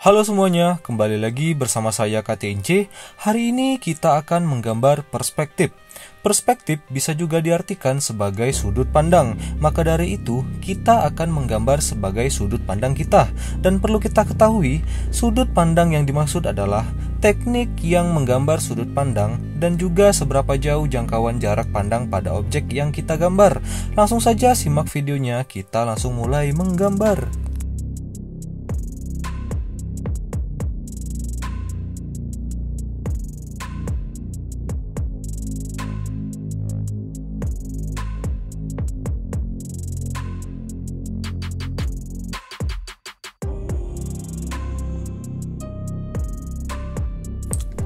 Halo semuanya, kembali lagi bersama saya KTNC. Hari ini kita akan menggambar perspektif. Perspektif bisa juga diartikan sebagai sudut pandang. Maka dari itu, kita akan menggambar sebagai sudut pandang kita. Dan perlu kita ketahui, sudut pandang yang dimaksud adalah teknik yang menggambar sudut pandang dan juga seberapa jauh jangkauan jarak pandang pada objek yang kita gambar. Langsung saja simak videonya, kita langsung mulai menggambar.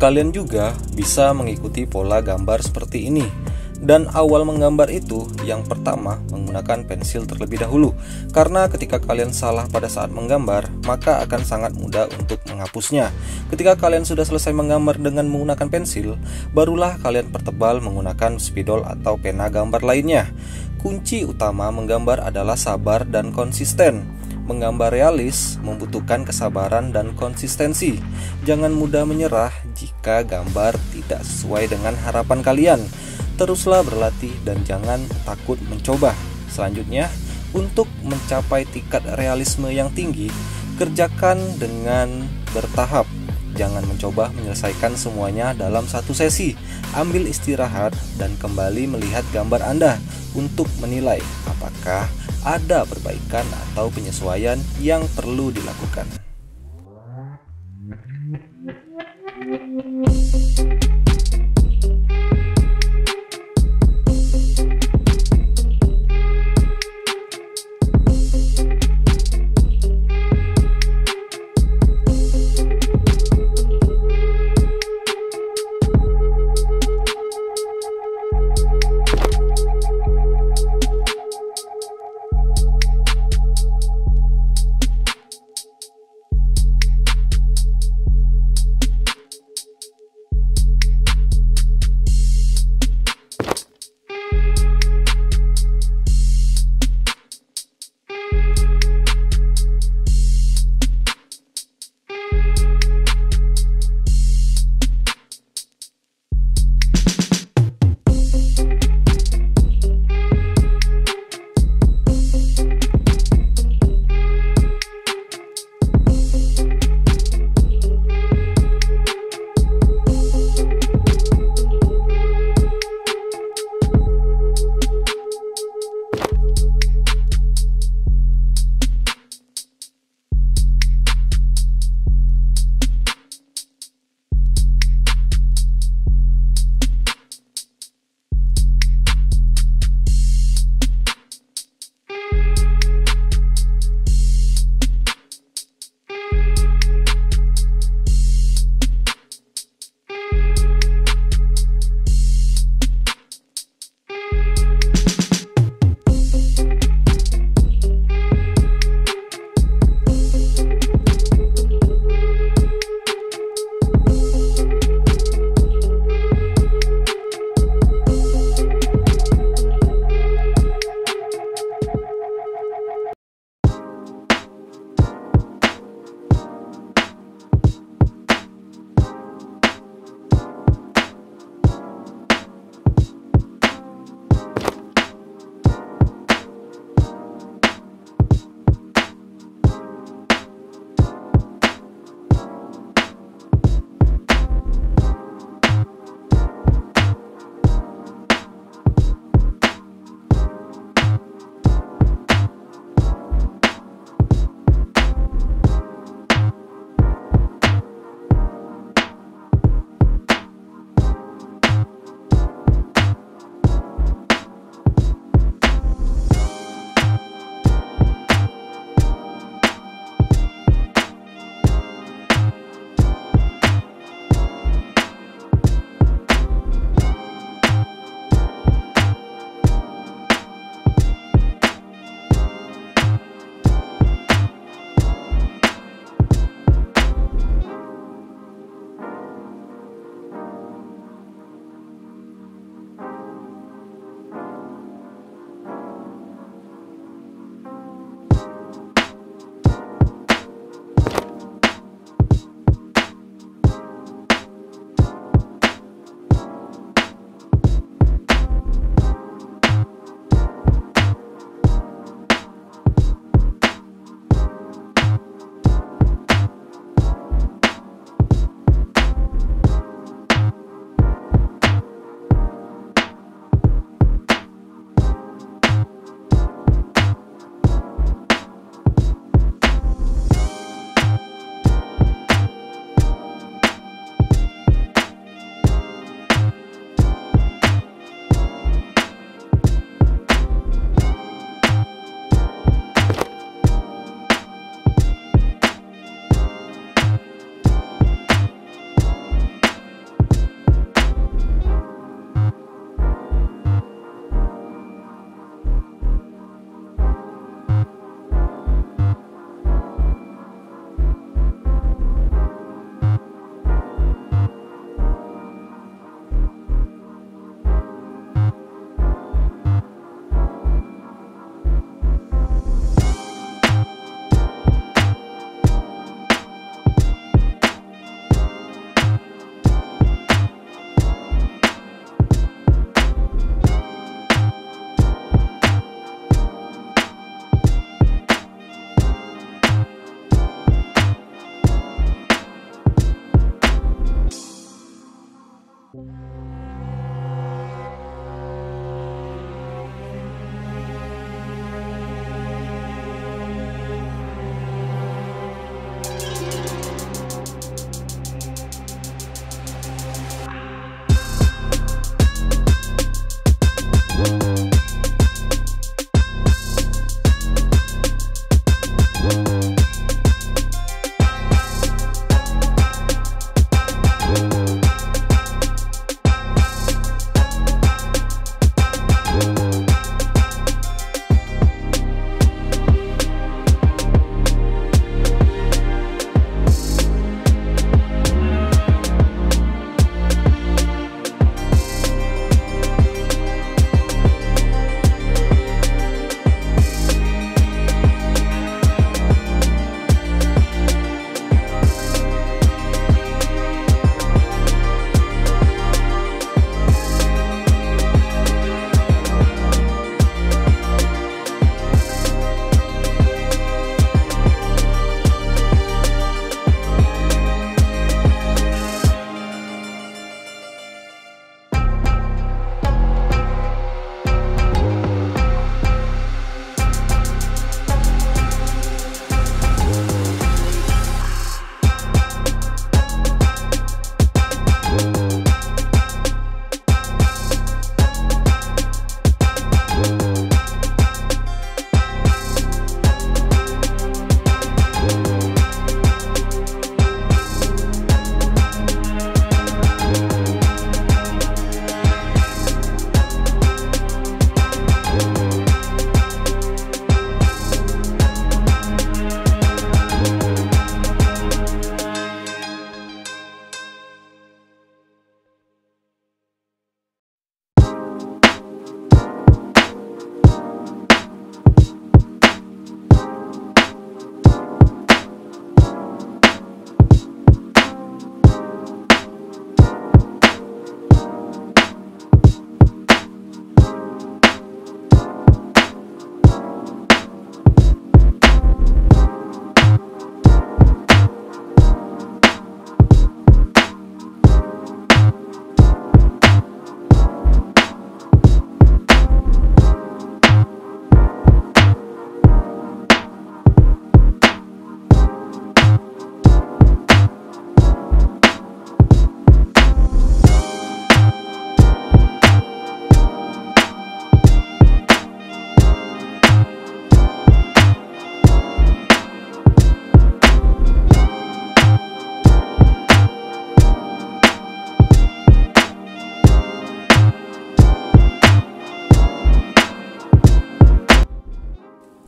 Kalian juga bisa mengikuti pola gambar seperti ini. Dan awal menggambar itu yang pertama menggunakan pensil terlebih dahulu. Karena ketika kalian salah pada saat menggambar Maka akan sangat mudah untuk menghapusnya. Ketika kalian sudah selesai menggambar dengan menggunakan pensil Barulah kalian pertebal menggunakan spidol atau pena gambar lainnya. Kunci utama menggambar adalah sabar dan konsisten Menggambar realis membutuhkan kesabaran dan konsistensi. Jangan mudah menyerah jika gambar tidak sesuai dengan harapan kalian. Teruslah berlatih dan jangan takut mencoba. Selanjutnya, untuk mencapai tingkat realisme yang tinggi, kerjakan dengan bertahap. Jangan mencoba menyelesaikan semuanya dalam satu sesi. Ambil istirahat dan kembali melihat gambar Anda untuk menilai apakah ada perbaikan atau penyesuaian yang perlu dilakukan.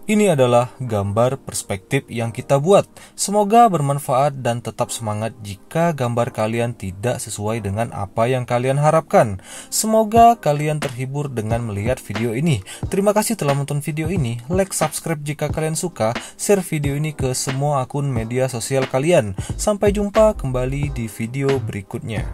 Ini adalah gambar perspektif yang kita buat. Semoga bermanfaat dan tetap semangat jika gambar kalian tidak sesuai dengan apa yang kalian harapkan. Semoga kalian terhibur dengan melihat video ini. Terima kasih telah menonton video ini. Like, subscribe jika kalian suka. Share video ini ke semua akun media sosial kalian. Sampai jumpa kembali di video berikutnya.